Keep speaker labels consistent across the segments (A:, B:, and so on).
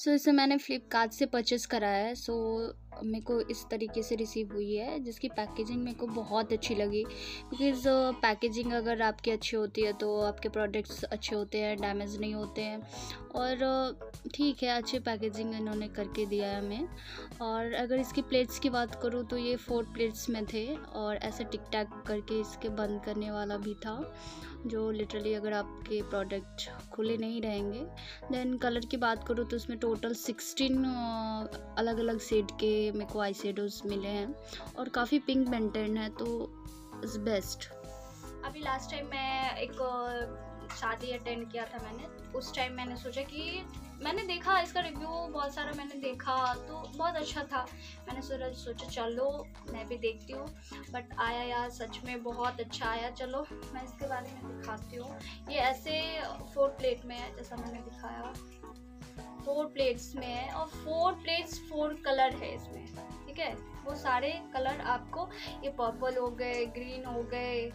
A: सो so, इसे मैंने Flipkart से परचेज़ कराया है सो मेरे को इस तरीके से रिसीव हुई है, जिसकी पैकेजिंग मेरे को बहुत अच्छी लगी। बिकॉज़ पैकेजिंग अगर आपकी अच्छी होती है तो आपके प्रोडक्ट्स अच्छे होते हैं डैमेज नहीं होते हैं। और ठीक है, अच्छी पैकेजिंग इन्होंने करके दिया है हमें। और अगर इसकी प्लेट्स की बात करूँ तो ये फोर प्लेट्स में थे, और ऐसे टिक टैक करके इसके बंद करने वाला भी था, जो लिटरली अगर आपके प्रोडक्ट खुले नहीं रहेंगे। देन कलर की बात करूँ तो इसमें टोटल सिक्सटीन अलग अलग सेड के मेरे को आई मिले हैं और काफ़ी पिंक मेंटेन है तो इज़ बेस्ट। अभी लास्ट टाइम मैं एक शादी अटेंड किया था मैंने, उस टाइम मैंने सोचा कि मैंने देखा, इसका रिव्यू बहुत सारा मैंने देखा तो बहुत अच्छा था। मैंने सोचा सोचा, चलो, मैं भी देखती हूँ बट आया यार, सच में बहुत अच्छा आया। चलो, मैं इसके बारे में दिखाती हूँ। ये ऐसे फोर प्लेट में है, जैसा मैंने दिखाया। फोर प्लेट्स में है और फोर प्लेट्स फोर कलर है इसमें, ठीक है? वो सारे कलर आपको ये पर्पल हो गए ग्रीन हो गए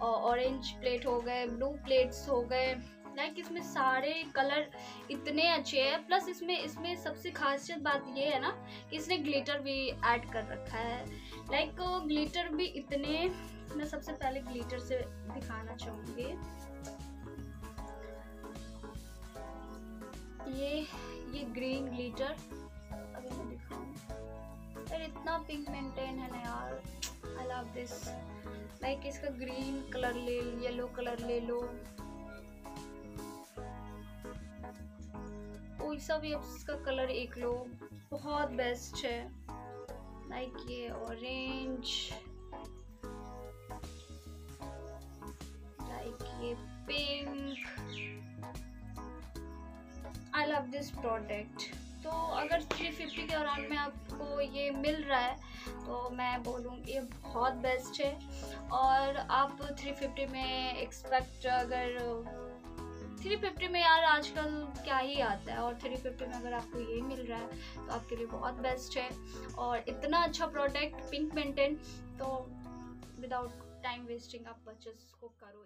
A: ऑरेंज प्लेट हो गए ब्लू प्लेट्स हो गए। लाइक इसमें सारे कलर इतने अच्छे हैं प्लस इसमें इसमें सबसे खासियत बात ये है ना कि इसने ग्लिटर भी ऐड कर रखा है। लाइक ग्लिटर भी इतने, मैं सबसे पहले ग्लिटर से दिखाना चाहूँगी। ग्रीन ग्लिटर अभी मैं दिखाऊँ। यार इतना पिंक मेंटेन है ना यार। आई लव दिस लाइक इसका ग्रीन कलर ले येलो कलर ले लो। कोई सा भी इसका कलर एक लो। बहुत बेस्ट है। लाइक ये ऑरेंज लाइक ये पिंक लव दिस प्रोडक्ट तो अगर 350 के अराउंड में आपको ये मिल रहा है तो मैं बोलूँगी ये बहुत बेस्ट है। और आप 350 में एक्सपेक्ट अगर 350 में यार आजकल क्या ही आता है, और 350 में अगर आपको ये मिल रहा है तो आपके लिए बहुत बेस्ट है। और इतना अच्छा प्रोडक्ट पिंक मेंटेन तो विदाउट टाइम वेस्टिंग आप परचेस को करो